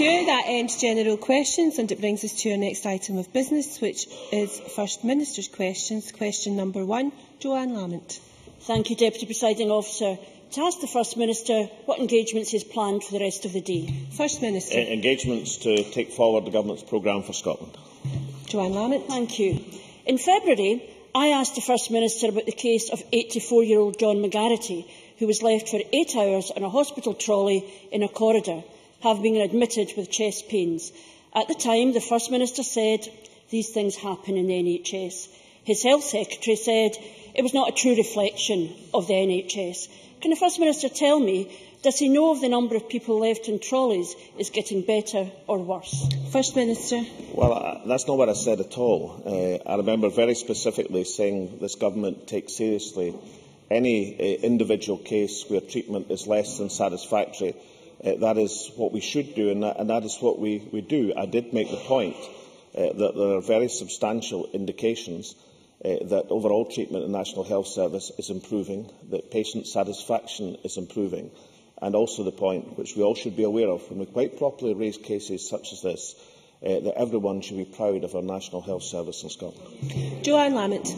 Thank you. That ends general questions and it brings us to our next item of business, which is First Minister's questions. Question number one, Johann Lamont. Thank you, Deputy Presiding Officer. To ask the First Minister what engagements he has planned for the rest of the day. First Minister. Uh, engagements to take forward the Government's programme for Scotland. Johann Lamont. Thank you. In February, I asked the First Minister about the case of 84-year-old John McGarity, who was left for eight hours in a hospital trolley in a corridor, having been admitted with chest pains. At the time, the First Minister said, these things happen in the NHS. His Health Secretary said it was not a true reflection of the NHS. Can the First Minister tell me, does he know if the number of people left in trolleys is getting better or worse? First Minister. Well, uh, that's not what I said at all. Uh, I remember very specifically saying this government takes seriously any uh, individual case where treatment is less than satisfactory. Uh, that is what we should do, and that, and that is what we, we do. I did make the point uh, that there are very substantial indications uh, that overall treatment in National Health Service is improving, that patient satisfaction is improving, and also the point, which we all should be aware of, when we quite properly raise cases such as this, uh, that everyone should be proud of our National Health Service in Scotland. Johann Lamont.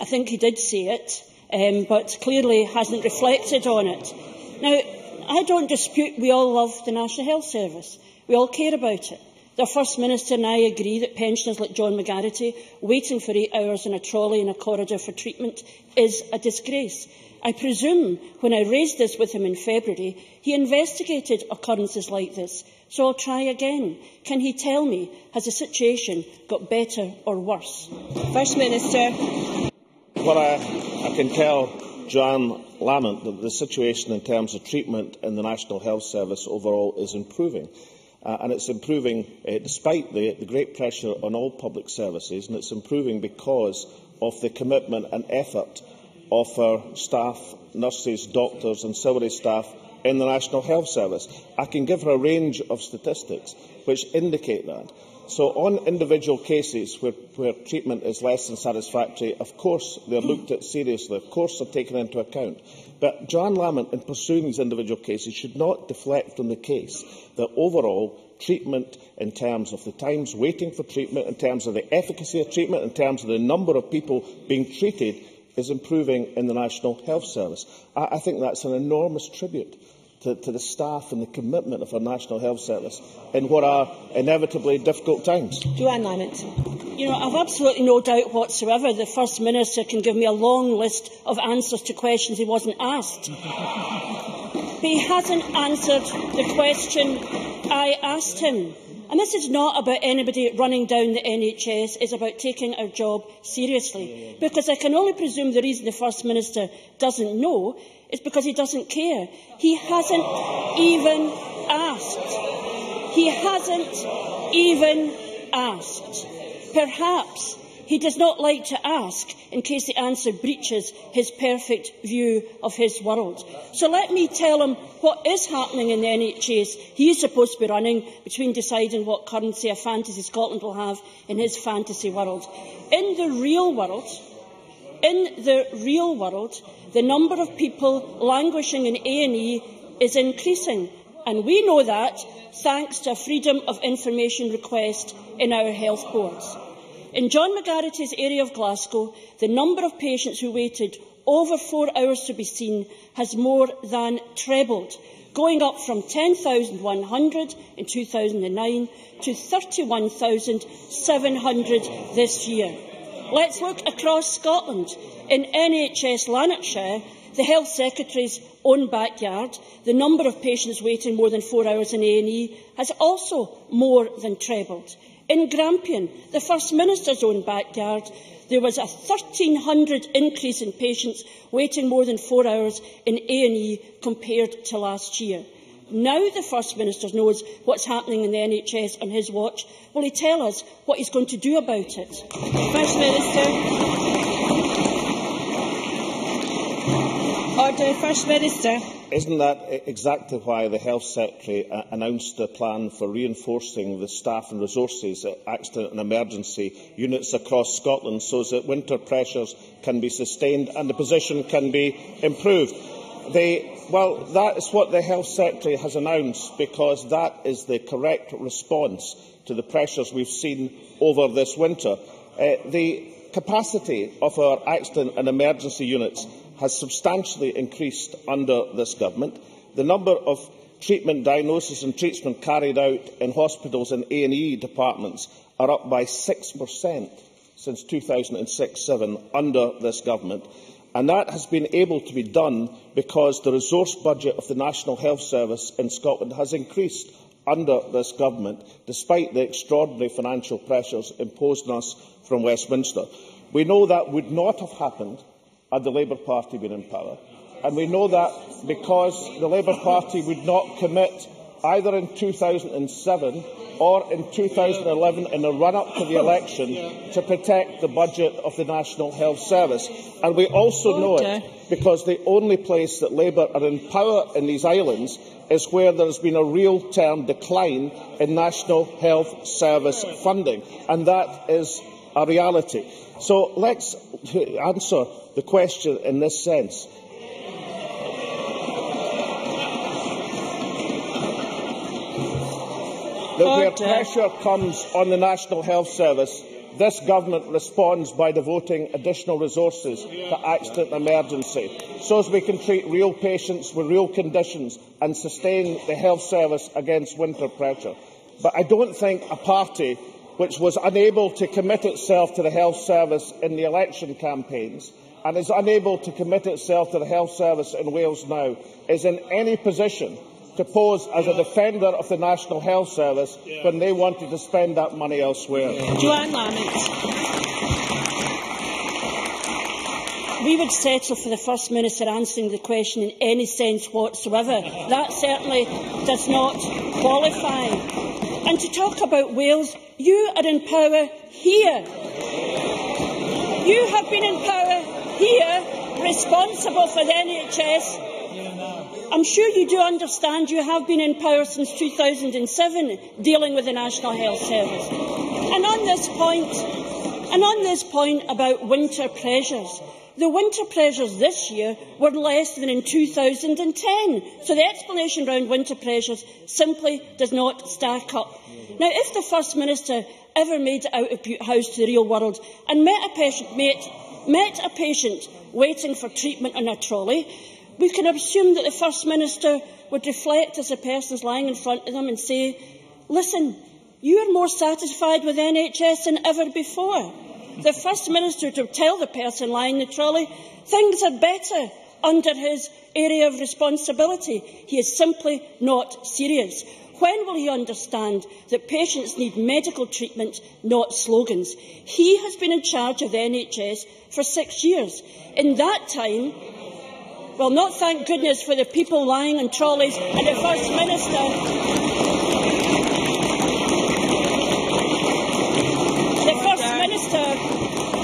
I think he did say it um, but clearly hasn't reflected on it. Now, I don't dispute we all love the National Health Service. We all care about it. The First Minister and I agree that pensioners like John McGarity waiting for eight hours in a trolley in a corridor for treatment is a disgrace. I presume when I raised this with him in February, he investigated occurrences like this. So I'll try again. Can he tell me, has the situation got better or worse? First Minister. Well, I, I can tell Johann Lamont that the situation in terms of treatment in the National Health Service overall is improving. Uh, and it's improving uh, despite the, the great pressure on all public services, and it's improving because of the commitment and effort of our staff, nurses, doctors and ancillary staff in the National Health Service. I can give her a range of statistics which indicate that. So on individual cases where, where treatment is less than satisfactory, of course they're looked at seriously, of course they're taken into account. But Johann Lamont, in pursuing these individual cases, should not deflect from the case that overall treatment in terms of the times waiting for treatment, in terms of the efficacy of treatment, in terms of the number of people being treated is improving in the National Health Service. I, I think that's an enormous tribute to, to the staff and the commitment of our National Health Service in what are inevitably difficult times. Johann Lamont. You know, I've absolutely no doubt whatsoever the First Minister can give me a long list of answers to questions he wasn't asked. he hasn't answered the question I asked him. And this is not about anybody running down the NHS, it's about taking our job seriously. Because I can only presume the reason the First Minister doesn't know is because he doesn't care. He hasn't even asked. He hasn't even asked. Perhaps he does not like to ask in case the answer breaches his perfect view of his world. So let me tell him what is happening in the NHS. He is supposed to be running between deciding what currency a fantasy Scotland will have in his fantasy world. In the real world, in the real world, the number of people languishing in A&E is increasing. And we know that thanks to a freedom of information request in our health boards. In John McGarrity's area of Glasgow, the number of patients who waited over four hours to be seen has more than trebled, going up from 10,100 in 2009 to 31,700 this year. Let's look across Scotland. In NHS Lanarkshire, the Health Secretary's own backyard, the number of patients waiting more than four hours in A&E has also more than trebled. In Grampian, the First Minister's own backyard, there was a 1,300 increase in patients waiting more than four hours in A&E compared to last year. Now the First Minister knows what's happening in the NHS on his watch. Will he tell us what he's going to do about it? First Minister. Order, First Minister. Isn't that exactly why the Health Secretary uh, announced a plan for reinforcing the staff and resources at accident and emergency units across Scotland so that winter pressures can be sustained and the position can be improved? The, well, that is what the Health Secretary has announced because that is the correct response to the pressures we've seen over this winter. Uh, the capacity of our accident and emergency units has substantially increased under this government. The number of treatment, diagnosis and treatment carried out in hospitals and A&E departments are up by 6% since 2006-07 under this government. And that has been able to be done because the resource budget of the National Health Service in Scotland has increased under this government, despite the extraordinary financial pressures imposed on us from Westminster. We know that would not have happened had the Labour Party been in power. And we know that because the Labour Party would not commit either in 2007 or in 2011 in the run-up to the election to protect the budget of the National Health Service. And we also know it because the only place that Labour are in power in these islands is where there has been a real-term decline in National Health Service funding. And that is a reality. So let's answer the question in this sense. that where pressure comes on the National Health Service, this government responds by devoting additional resources to accident and emergency, so as we can treat real patients with real conditions and sustain the health service against winter pressure. But I don't think a party which was unable to commit itself to the health service in the election campaigns and is unable to commit itself to the health service in Wales now is in any position to pose as a defender of the National Health Service when they wanted to spend that money elsewhere. Johann Lamont. We would settle for the First Minister answering the question in any sense whatsoever. That certainly does not qualify. And to talk about Wales, you are in power here. You have been in power here, responsible for the NHS I'm sure you do understand you have been in power since 2007 dealing with the National Health Service. And on this point, and on this point about winter pressures, the winter pressures this year were less than in 2010. So the explanation around winter pressures simply does not stack up. Now, if the First Minister ever made it out of Bute House to the real world and met a patient, met, met a patient waiting for treatment on a trolley, we can assume that the First Minister would reflect as the person is lying in front of them and say, listen, you are more satisfied with NHS than ever before. The First Minister to tell the person lying in the trolley, things are better under his area of responsibility. He is simply not serious. When will he understand that patients need medical treatment, not slogans? He has been in charge of the NHS for six years. In that time, well, not thank goodness for the people lying on trolleys and the First Minister. The First Minister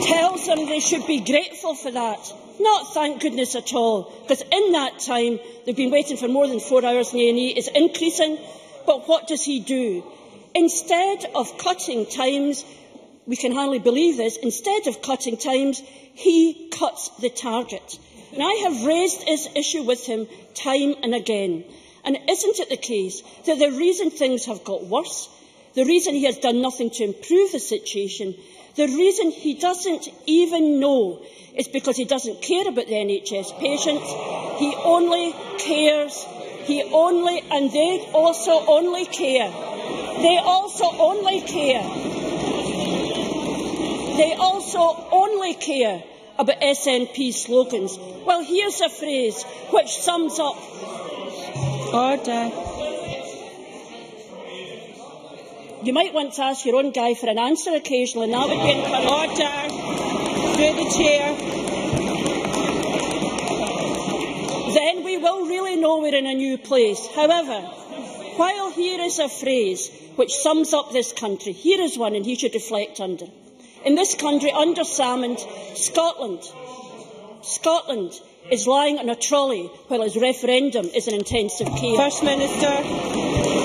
tells them they should be grateful for that. Not thank goodness at all, because in that time they've been waiting for more than four hours in A&E is increasing. But what does he do? Instead of cutting times, we can hardly believe this, instead of cutting times, he cuts the target. And I have raised this issue with him time and again. And isn't it the case that the reason things have got worse, the reason he has done nothing to improve the situation, the reason he doesn't even know is because he doesn't care about the NHS patients. He only cares, he only, and they also only care. They also only care. They also only care about SNP slogans. Well, here's a phrase which sums up. Order. You might want to ask your own guy for an answer occasionally, and that would be Order. Through the chair. Then we will really know we're in a new place. However, while here is a phrase which sums up this country, here is one and he should reflect under. In this country, under Salmond, Scotland, Scotland is lying on a trolley while his referendum is in intensive care. First Minister.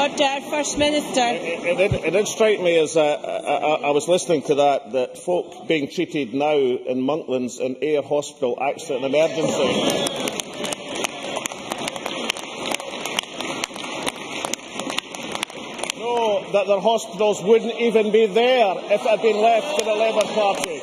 Order, uh, First Minister. It, it, did, it did strike me as uh, I, I was listening to that that folk being treated now in Monklands in Ayr Hospital accident emergency. know that their hospitals wouldn't even be there if it had been left to the Labour Party.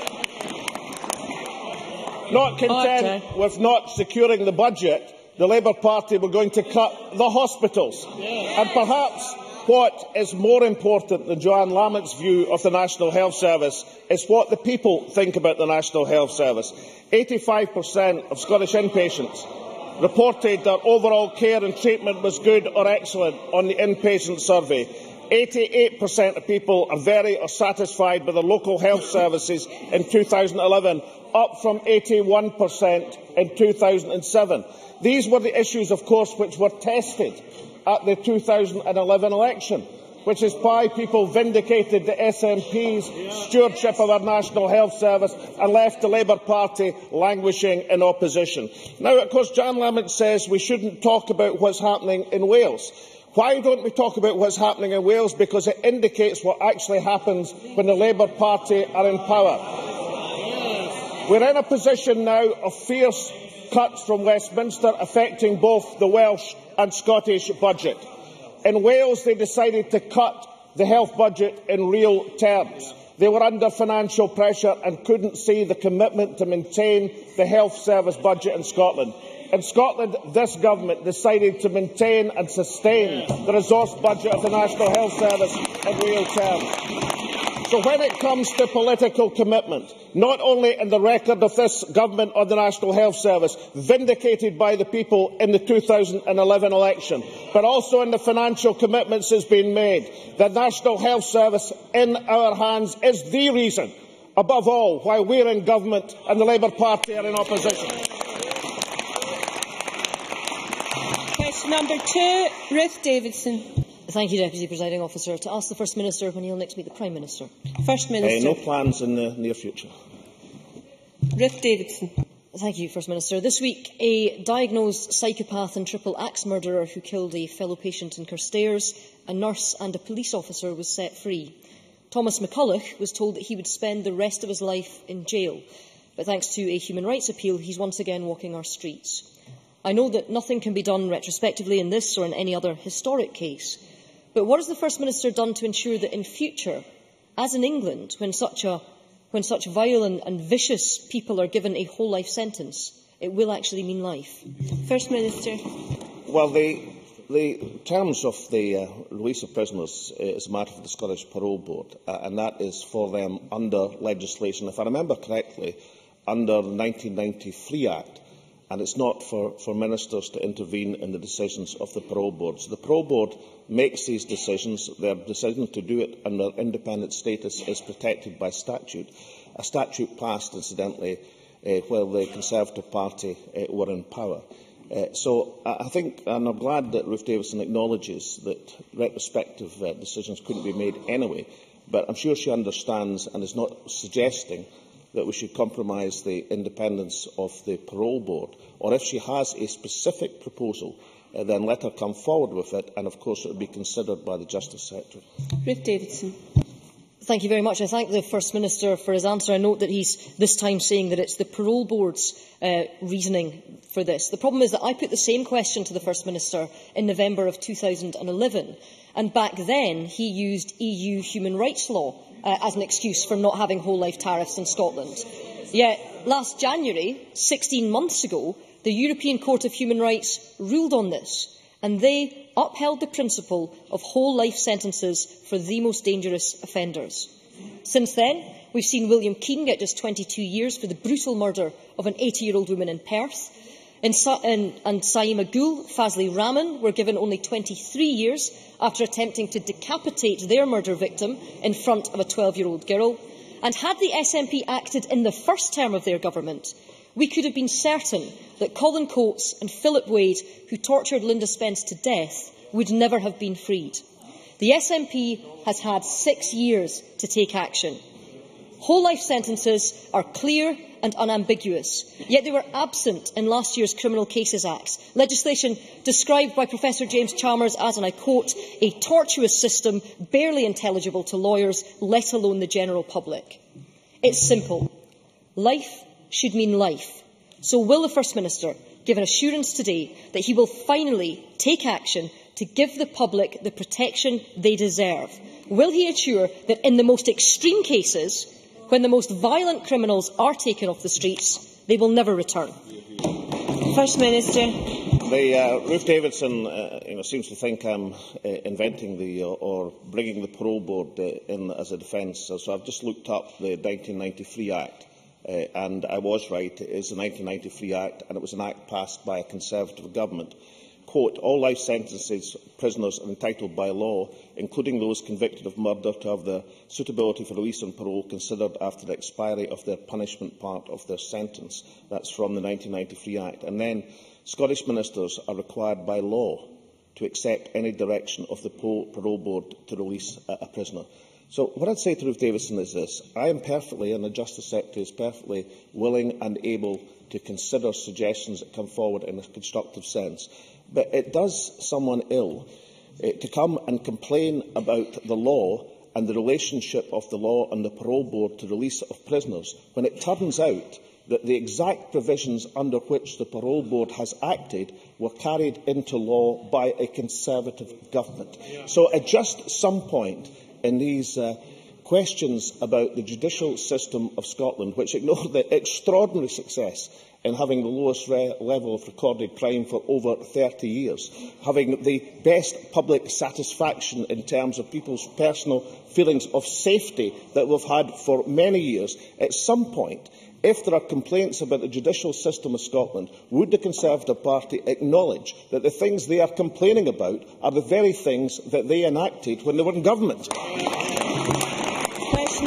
Not content Order. with not securing the budget, the Labour Party were going to cut the hospitals. And perhaps what is more important than Johann Lamont's view of the National Health Service is what the people think about the National Health Service. 85% of Scottish inpatients reported that overall care and treatment was good or excellent on the inpatient survey. 88% of people are very or satisfied with their local health services in 2011, up from 81% in 2007. These were the issues, of course, which were tested at the 2011 election, which is why people vindicated the SNP's stewardship of our National Health Service and left the Labour Party languishing in opposition. Now, of course, Johann Lamont says we shouldn't talk about what's happening in Wales. Why don't we talk about what's happening in Wales? Because it indicates what actually happens when the Labour Party are in power. We're in a position now of fierce cuts from Westminster affecting both the Welsh and Scottish budget. In Wales, they decided to cut the health budget in real terms. They were under financial pressure and couldn't see the commitment to maintain the health service budget in Scotland. In Scotland, this government decided to maintain and sustain the resource budget of the National Health Service in real terms. So when it comes to political commitment, not only in the record of this government on the National Health Service, vindicated by the people in the 2011 election, but also in the financial commitments that has been made, the National Health Service in our hands is the reason, above all, why we're in government and the Labour Party are in opposition. Question number two, Ruth Davidson. Thank you, Deputy Presiding Officer. To ask the First Minister when he'll next meet the Prime Minister. First Minister. Uh, no plans in the near future. Ruth Davidson. Thank you, First Minister. This week, a diagnosed psychopath and triple axe murderer who killed a fellow patient in Carstairs, a nurse and a police officer was set free. Thomas McCulloch was told that he would spend the rest of his life in jail, but thanks to a human rights appeal, he's once again walking our streets. I know that nothing can be done retrospectively in this or in any other historic case, but what has the First Minister done to ensure that in future, as in England, when such, a, when such vile and, and vicious people are given a whole life sentence, it will actually mean life? First Minister. Well, the, the terms of the uh, release of prisoners is a matter for the Scottish Parole Board, uh, and that is for them under legislation, if I remember correctly, under the 1993 Act and it's not for, for ministers to intervene in the decisions of the parole board. So the parole board makes these decisions. Their decision to do it and their independent status is protected by statute, a statute passed, incidentally, uh, while the Conservative Party uh, were in power. Uh, so I think, and I'm glad that Ruth Davidson acknowledges that retrospective uh, decisions couldn't be made anyway, but I'm sure she understands and is not suggesting that we should compromise the independence of the parole board, or if she has a specific proposal, uh, then let her come forward with it, and of course it will be considered by the Justice Secretary. Ruth Davidson. Thank you very much. I thank the First Minister for his answer. I note that he's this time saying that it's the parole board's uh, reasoning for this. The problem is that I put the same question to the First Minister in November of 2011, and back then he used EU human rights law uh, as an excuse for not having whole life tariffs in Scotland. Yet last January, 16 months ago, the European Court of Human Rights ruled on this and they upheld the principle of whole life sentences for the most dangerous offenders. Since then, we've seen William Keane get just 22 years for the brutal murder of an 80-year-old woman in Perth. In Sa and Saima Gul, Fazli Rahman were given only 23 years after attempting to decapitate their murder victim in front of a 12-year-old girl. And had the SNP acted in the first term of their government, we could have been certain that Colin Coats and Philip Wade, who tortured Lynda Spence to death, would never have been freed. The SNP has had six years to take action. Whole life sentences are clear and unambiguous. Yet they were absent in last year's Criminal Cases Act, legislation described by Professor James Chalmers as, and I quote, a tortuous system barely intelligible to lawyers, let alone the general public. It's simple. Life should mean life. So will the First Minister give an assurance today that he will finally take action to give the public the protection they deserve? Will he ensure that in the most extreme cases, when the most violent criminals are taken off the streets, they will never return? First Minister. The, uh, Ruth Davidson uh, you know, seems to think I'm uh, inventing the uh, or bringing the parole board uh, in as a defence. So, so I've just looked up the 1993 Act. Uh, and I was right, it is the 1993 Act, and it was an act passed by a Conservative government quote, all life sentences prisoners are entitled by law, including those convicted of murder, to have their suitability for release on parole considered after the expiry of their punishment part of their sentence. That's from the 1993 Act. And then Scottish ministers are required by law to accept any direction of the parole board to release a, prisoner. So what I'd say to Ruth Davidson is this. I am perfectly, and the Justice Secretary is perfectly willing and able to consider suggestions that come forward in a constructive sense. But it does someone ill uh, to come and complain about the law and the relationship of the law and the parole board to release of prisoners when it turns out that the exact provisions under which the parole board has acted were carried into law by a Conservative government. So at just some point in these uh, questions about the judicial system of Scotland, which ignore the extraordinary success in having the lowest level of recorded crime for over 30 years, having the best public satisfaction in terms of people's personal feelings of safety that we've had for many years, at some point, if there are complaints about the judicial system of Scotland, would the Conservative Party acknowledge that the things they are complaining about are the very things that they enacted when they were in government?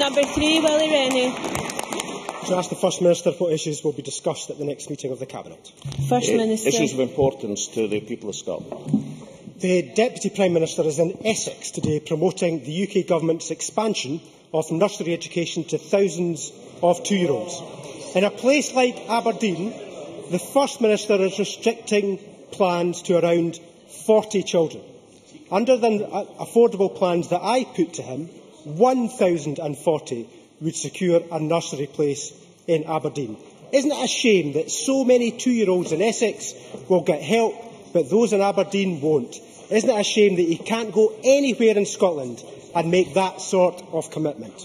Question number three, Willie Rennie to ask the First Minister what issues will be discussed at the next meeting of the Cabinet. First eh, Minister. Issues of importance to the people of Scotland. The Deputy Prime Minister is in Essex today promoting the UK Government's expansion of nursery education to thousands of two-year-olds. In a place like Aberdeen, the First Minister is restricting plans to around 40 children. Under the uh, affordable plans that I put to him, 1,040 would secure a nursery place in Aberdeen. Isn't it a shame that so many two-year-olds in Essex will get help, but those in Aberdeen won't? Isn't it a shame that you can't go anywhere in Scotland and make that sort of commitment?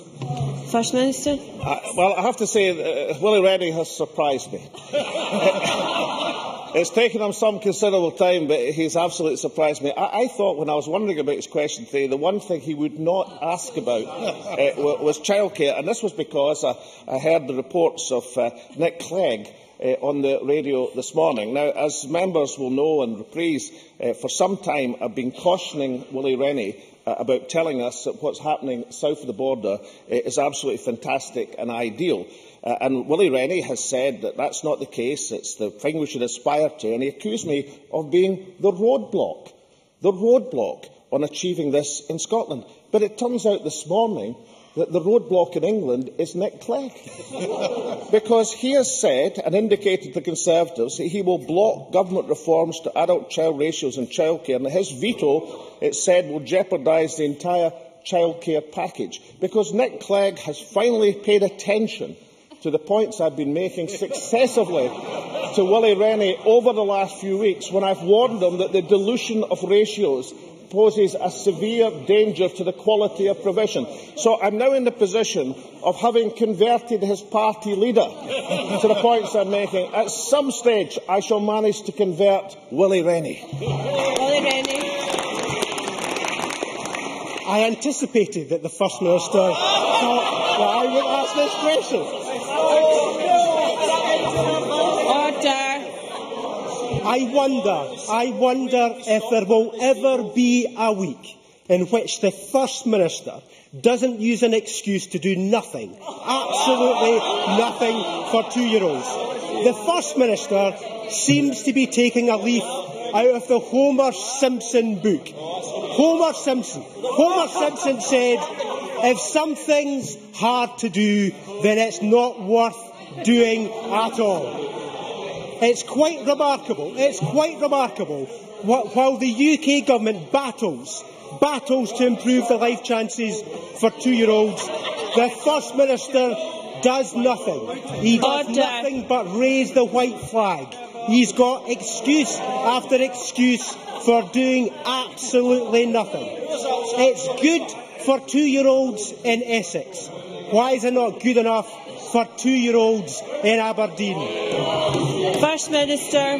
First Minister. Uh, well, I have to say, uh, Willie Rennie has surprised me. It's taken him some considerable time, but he's absolutely surprised me. I, I, thought when I was wondering about his question today, the one thing he would not ask about uh, was childcare, and this was because I, I heard the reports of uh, Nick Clegg uh, on the radio this morning. Now, as members will know and reprise, uh, for some time I've been cautioning Willie Rennie uh, about telling us that what's happening south of the border is absolutely fantastic and ideal. Uh, and Willie Rennie has said that that's not the case, it's the thing we should aspire to, and he accused me of being the roadblock, the roadblock on achieving this in Scotland. But it turns out this morning that the roadblock in England is Nick Clegg. because he has said and indicated to Conservatives that he will block government reforms to adult-child ratios in childcare, and his veto, it said, will jeopardise the entire childcare package. Because Nick Clegg has finally paid attention to the points I've been making successively to Willie Rennie over the last few weeks when I've warned him that the dilution of ratios poses a severe danger to the quality of provision. So I'm now in the position of having converted his party leader to the points I'm making. At some stage, I shall manage to convert Willie Rennie. Willie Rennie. I anticipated that the First Minister thought that I would ask this question. I wonder, I wonder if there will ever be a week in which the First Minister doesn't use an excuse to do nothing, absolutely nothing for two-year-olds. The First Minister seems to be taking a leaf out of the Homer Simpson book. Homer Simpson. Homer Simpson said, if something's hard to do, then it's not worth doing at all. It's quite remarkable, it's quite remarkable, while the UK government battles, battles to improve the life chances for two-year-olds, the First Minister does nothing. He does nothing but raise the white flag. He's got excuse after excuse for doing absolutely nothing. It's good for two-year-olds in Essex. Why is it not good enough for two-year-olds in Aberdeen? First Minister.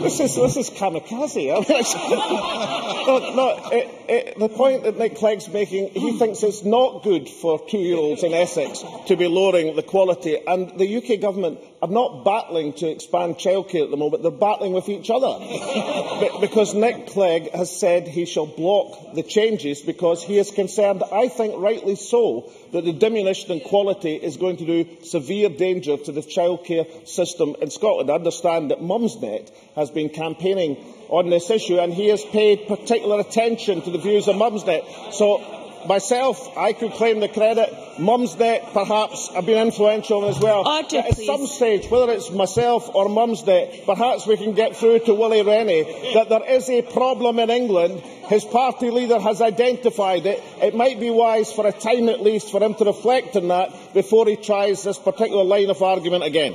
This is, this is kamikaze. no, no, it, it, the point that Nick Clegg's making, he thinks it's not good for two-year-olds in Essex to be lowering the quality. And the UK government are not battling to expand childcare at the moment, they're battling with each other. Because Nick Clegg has said he shall block the changes because he is concerned, I think rightly so, that the diminution in quality is going to do severe danger to the childcare system in Scotland. I understand that Mumsnet has been campaigning on this issue and he has paid particular attention to the views of Mumsnet. So Myself, I could claim the credit. Mumsnet, perhaps, I've been influential as well. Order, At please. some stage, whether it's myself or Mumsnet, perhaps we can get through to Willie Rennie that there is a problem in England. His party leader has identified it. It might be wise, for a time at least, for him to reflect on that before he tries this particular line of argument again.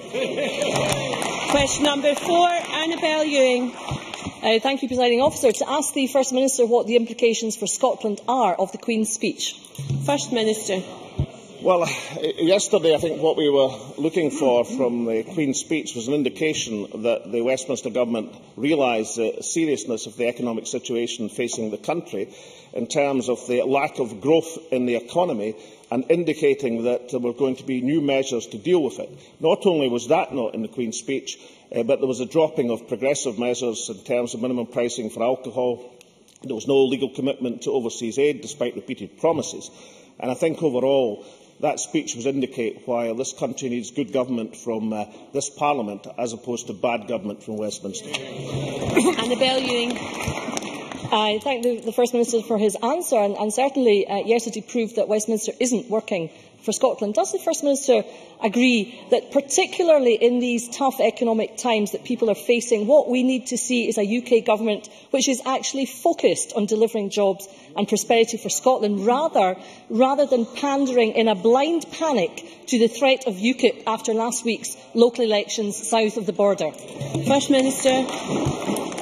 Question number four, Annabelle Ewing. Uh, thank you, Presiding Officer. To ask the First Minister what the implications for Scotland are of the Queen's speech. First Minister. Well, yesterday I think what we were looking for from the Queen's speech was an indication that the Westminster Government realised the seriousness of the economic situation facing the country in terms of the lack of growth in the economy and indicating that there were going to be new measures to deal with it. Not only was that not in the Queen's speech, uh, but there was a dropping of progressive measures in terms of minimum pricing for alcohol. There was no legal commitment to overseas aid, despite repeated promises. And I think overall, that speech would indicate why this country needs good government from uh, this Parliament as opposed to bad government from Westminster. Annabelle Ewing. I thank the, the First Minister for his answer, and, and certainly uh, yesterday proved that Westminster isn't working for Scotland. Does the First Minister agree that, particularly in these tough economic times that people are facing, what we need to see is a UK government which is actually focused on delivering jobs and prosperity for Scotland, rather, rather than pandering in a blind panic to the threat of UKIP after last week's local elections south of the border? First Minister.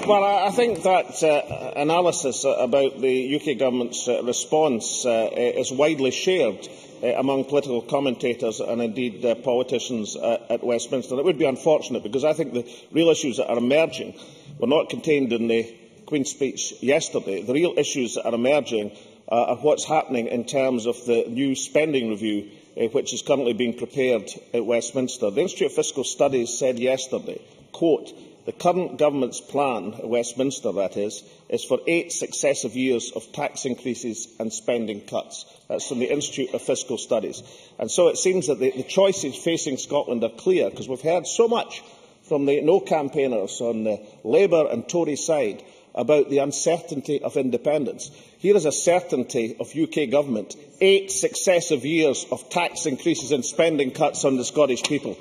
Well, I I think that uh, analysis about the UK government's uh, response uh, is widely shared among political commentators and indeed uh, politicians uh, at Westminster. It would be unfortunate because I think the real issues that are emerging were not contained in the Queen's speech yesterday. The real issues that are emerging uh, are what's happening in terms of the new spending review uh, which is currently being prepared at Westminster. The Institute of Fiscal Studies said yesterday, quote, the current government's plan, Westminster that is, is for eight successive years of tax increases and spending cuts. That's from the Institute of Fiscal Studies. And so it seems that the, the choices facing Scotland are clear, because we've heard so much from the no campaigners on the Labour and Tory side about the uncertainty of independence. Here is a certainty of UK government, eight successive years of tax increases and spending cuts on the Scottish people.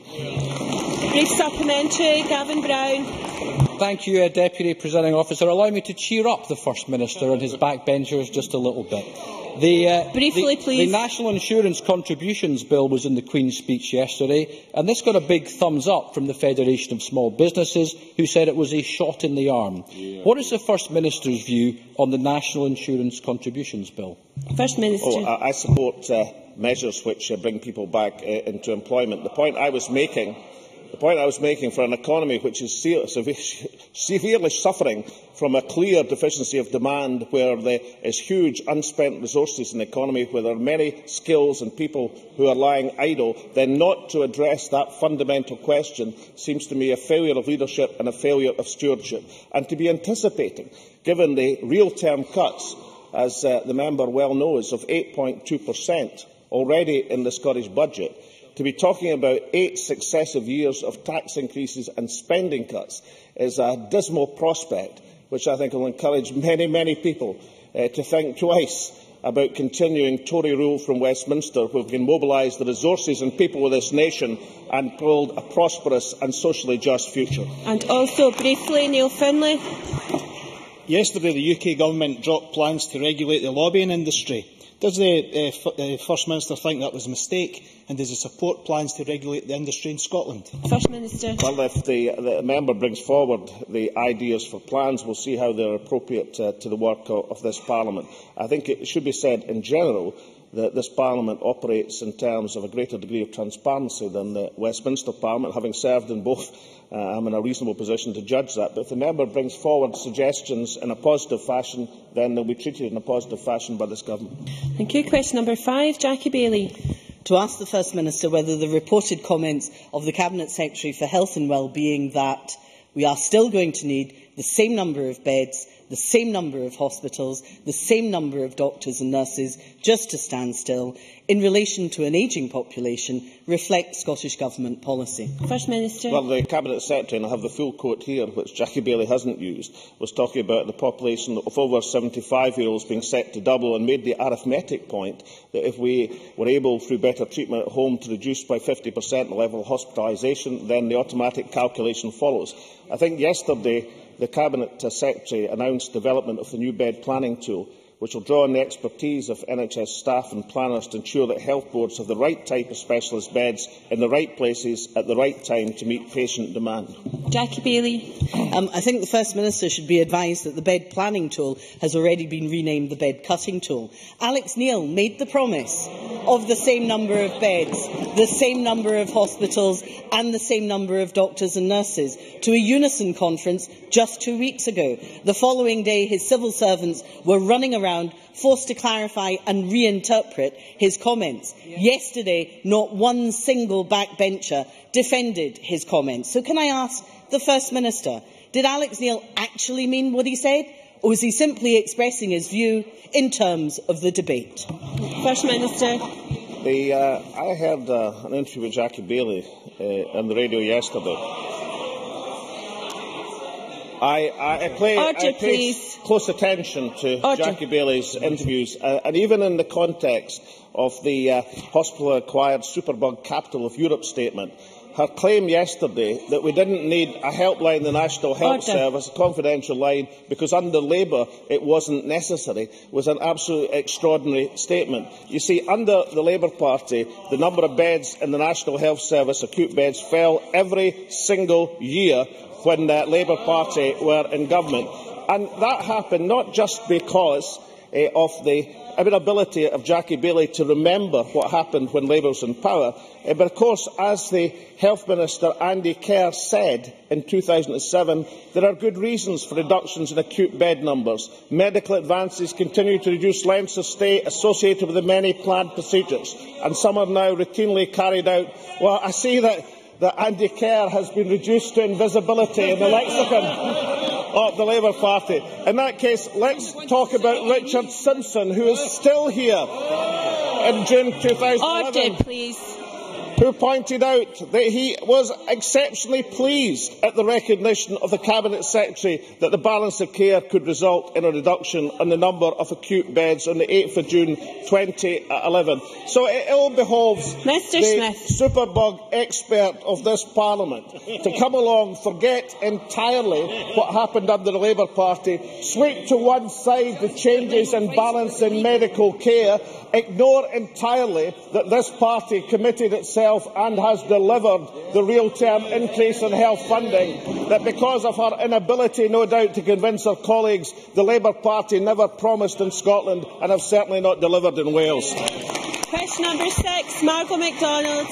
Brief supplementary, Gavin Brown. Thank you, uh, Deputy Presiding Officer. Allow me to cheer up the First Minister and his backbenchers just a little bit. The, uh, Briefly, the, please. The National Insurance Contributions Bill was in the Queen's speech yesterday, and this got a big thumbs up from the Federation of Small Businesses, who said it was a shot in the arm. Yeah. What is the First Minister's view on the National Insurance Contributions Bill? First Minister. Oh, I, I support uh, measures which uh, bring people back uh, into employment. The point I was making the point I was making for an economy which is se se severely suffering from a clear deficiency of demand, where there is huge unspent resources in the economy, where there are many skills and people who are lying idle, then not to address that fundamental question seems to me a failure of leadership and a failure of stewardship. And to be anticipating, given the real-term cuts, as uh, the member well knows, of 8.2% already in the Scottish budget, to be talking about eight successive years of tax increases and spending cuts is a dismal prospect, which I think will encourage many, many people uh, to think twice about continuing Tory rule from Westminster, where we can mobilise the resources and people of this nation and build a prosperous and socially just future. And also, briefly, Neil Findlay. Yesterday, the UK Government dropped plans to regulate the lobbying industry. Does the uh, uh, First Minister think that was a mistake? And does he support plans to regulate the industry in Scotland? First Minister. Well, if the, the member brings forward the ideas for plans, we'll see how they're appropriate uh, to the work of, of this Parliament. I think it should be said in general that this Parliament operates in terms of a greater degree of transparency than the Westminster Parliament, having served in both uh, I'm in a reasonable position to judge that. But if the member brings forward suggestions in a positive fashion, then they'll be treated in a positive fashion by this government. Thank you. Question number five, Jackie Baillie. To ask the First Minister whether the reported comments of the Cabinet Secretary for Health and Wellbeing that we are still going to need the same number of beds the same number of hospitals, the same number of doctors and nurses, just to stand still, in relation to an ageing population, reflect Scottish Government policy? First Minister. Well, the Cabinet Secretary, and I have the full quote here, which Jackie Baillie hasn't used, was talking about the population of over 75-year-olds being set to double and made the arithmetic point that if we were able, through better treatment at home, to reduce by 50% the level of hospitalisation, then the automatic calculation follows. I think yesterday the Cabinet Secretary announced development of the new bed planning tool, which will draw on the expertise of NHS staff and planners to ensure that health boards have the right type of specialist beds in the right places at the right time to meet patient demand. Jackie Baillie. Um, I think the First Minister should be advised that the bed planning tool has already been renamed the bed cutting tool. Alex Neil made the promise of the same number of beds, the same number of hospitals and the same number of doctors and nurses to a unison conference just two weeks ago. The following day, his civil servants were running around forced to clarify and reinterpret his comments. Yesterday, not one single backbencher defended his comments. So can I ask the First Minister, did Alex Neil actually mean what he said? Or was he simply expressing his view in terms of the debate? First Minister. The, uh, I heard uh, an interview with Jackie Baillie uh, on the radio yesterday. I, I, I, play, Order, I pay close attention to Order. Jackie Baillie's interviews, uh, and even in the context of the uh, hospital-acquired superbug capital of Europe statement, her claim yesterday that we didn't need a helpline, the National Health Order. Service, a confidential line, because under Labour it wasn't necessary, was an absolutely extraordinary statement. You see, under the Labour Party, the number of beds in the National Health Service, acute beds, fell every single year when the Labour Party were in government. And that happened not just because uh, of the inability of Jackie Baillie to remember what happened when Labour was in power. Uh, but of course, as the Health Minister Andy Kerr said in 2007, there are good reasons for reductions in acute bed numbers. Medical advances continue to reduce lengths of stay associated with the many planned procedures, and some are now routinely carried out. Well, I see that that Andy Kerr has been reduced to invisibility in the lexicon of the Labour Party. In that case, let's talk about Richard Simpson, who is still here in June 2011. Order, please who pointed out that he was exceptionally pleased at the recognition of the Cabinet Secretary that the balance of care could result in a reduction in the number of acute beds on the 8th of June 2011. So it ill behoves Mr. the Smith. superbug expert of this Parliament to come along, forget entirely what happened under the Labour Party, sweep to one side the changes in balance in medical care, ignore entirely that this party committed itself and has delivered the real-term increase in health funding, that because of her inability, no doubt, to convince her colleagues, the Labour Party never promised in Scotland and have certainly not delivered in Wales. Question number six, Margo MacDonald.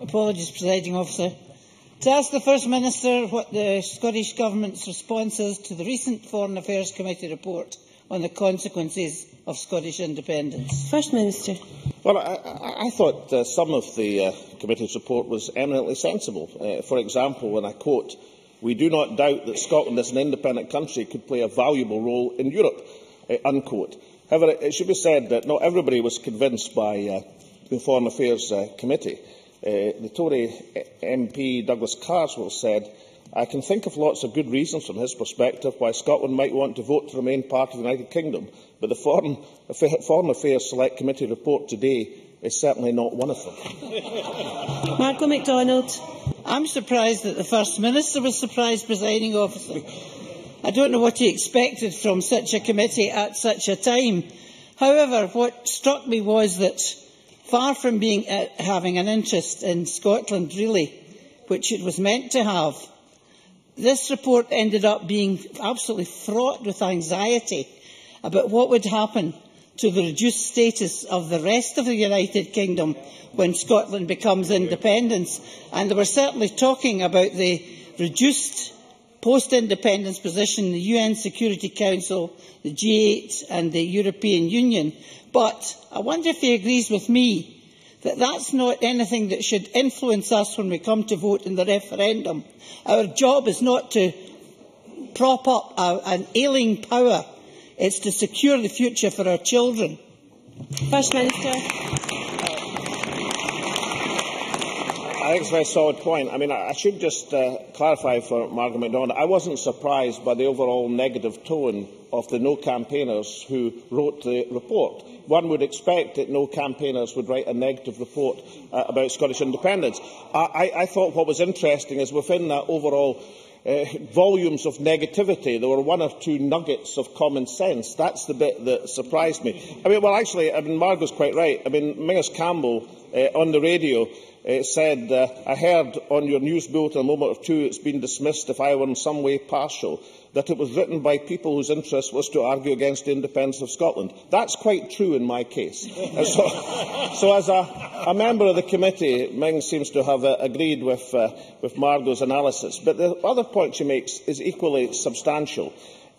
Apologies, Presiding Officer to ask the First Minister what the Scottish Government's response is to the recent Foreign Affairs Committee report on the consequences of Scottish independence. First Minister. Well, I, I thought uh, some of the uh, committee's report was eminently sensible. Uh, for example, when I quote, we do not doubt that Scotland as an independent country could play a valuable role in Europe, uh, unquote. However, it should be said that not everybody was convinced by uh, the Foreign Affairs uh, Committee. Uh, the Tory MP Douglas Carswell said, I can think of lots of good reasons from his perspective why Scotland might want to vote to remain part of the United Kingdom, but the Foreign, Foreign Affairs Select Committee report today is certainly not one of them. Margo MacDonald. I'm surprised that the First Minister was surprised, presiding officer. I don't know what he expected from such a committee at such a time. However, what struck me was that far from being, uh, having an interest in Scotland, really, which it was meant to have, this report ended up being absolutely fraught with anxiety about what would happen to the reduced status of the rest of the United Kingdom when Scotland becomes independent. And they were certainly talking about the reduced post-independence position in the UN Security Council, the G8 and the European Union. But I wonder if he agrees with me that that's not anything that should influence us when we come to vote in the referendum. Our job is not to prop up a, an ailing power, it's to secure the future for our children. First Minister. I think it's a very solid point. I mean, I should just uh, clarify for Margaret MacDonald, I wasn't surprised by the overall negative tone of the no campaigners who wrote the report. One would expect that no campaigners would write a negative report uh, about Scottish independence. I, I, I thought what was interesting is within that overall uh, volumes of negativity, there were one or two nuggets of common sense. That's the bit that surprised me. I mean, well, actually, I mean, Margot's quite right. I mean, Menzies Campbell uh, on the radio uh, said, uh, I heard on your news bulletin a moment or two it's been dismissed if I were in some way partial, that it was written by people whose interest was to argue against the independence of Scotland. That's quite true in my case. so, so, as a, a, member of the committee, Ming seems to have uh, agreed with, uh, with Margot's analysis. But the other point she makes is equally substantial.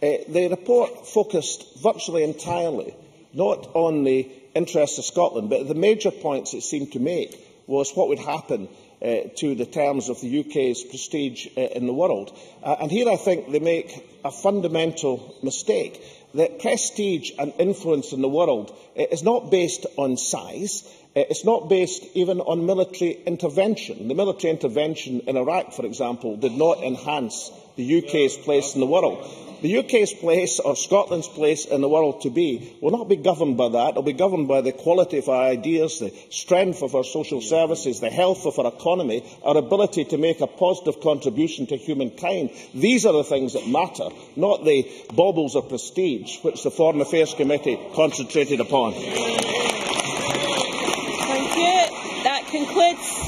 Uh, the report focused virtually entirely not on the interests of Scotland, but the major points it seemed to make was what would happen uh, to the terms of the UK's prestige uh, in the world. Uh, and here I think they make a fundamental mistake. That prestige and influence in the world uh, is not based on size. Uh, it's not based even on military intervention. The military intervention in Iraq, for example, did not enhance the UK's place in the world. The UK's place, or Scotland's place in the world to be, will not be governed by that. It will be governed by the quality of our ideas, the strength of our social services, the health of our economy, our ability to make a positive contribution to humankind. These are the things that matter, not the baubles of prestige which the Foreign Affairs Committee concentrated upon. Thank you. That concludes